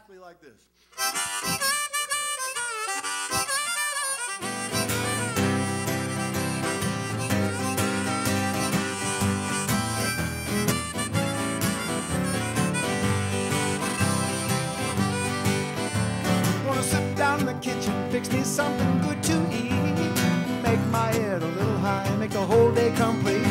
exactly like this. Gonna sit down in the kitchen, fix me something good to eat. Make my head a little high, make the whole day complete.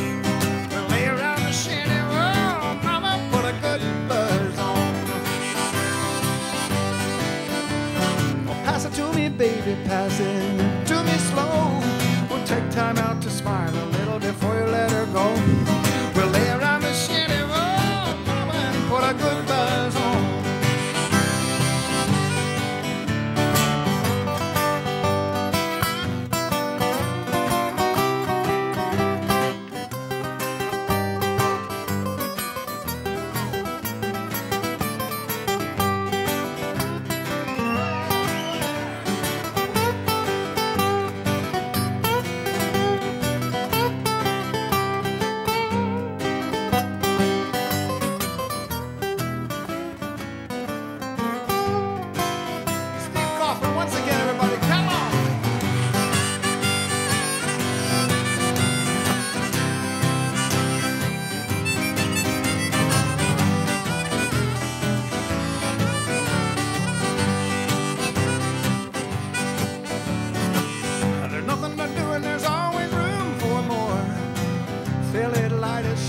Baby, pass it to me slow. We'll take time out to smile a little before you let her go.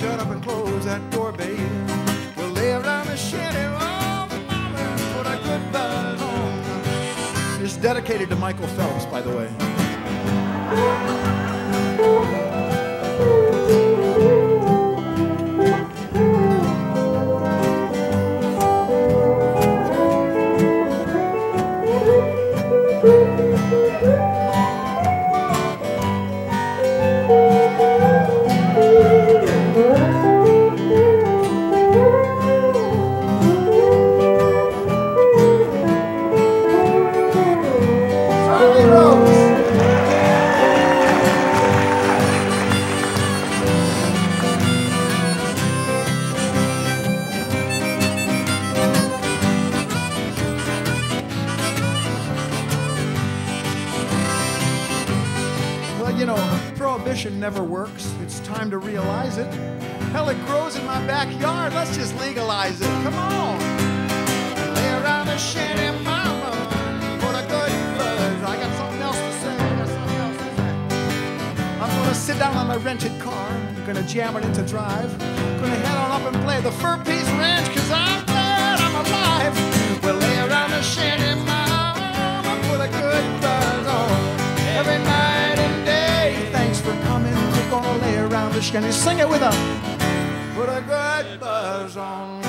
Shut up and close that door, babe. We'll lay around the shanty, oh, mama, and put a good buzz on. It's dedicated to Michael Phelps, by the way. Charlie you know, prohibition never works. It's time to realize it. Hell, it grows in my backyard. Let's just legalize it. Come on. Lay around the shanty, mama. Put a good buzz. I got something else to say. I got something else to say. I'm gonna sit down on my rented car. I'm gonna jam it into drive. I'm Gonna head on up and play the Fur Peace Ranch, cause I'm the shanty. Sing it with us. Put a good buzz on.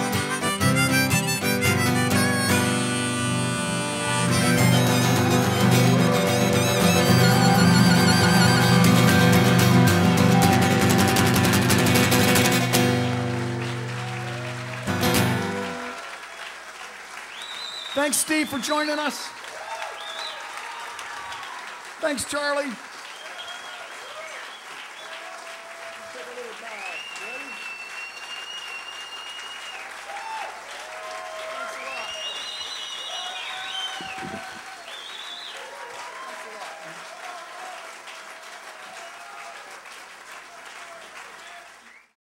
Thanks, Steve, for joining us. Thanks, Charlie.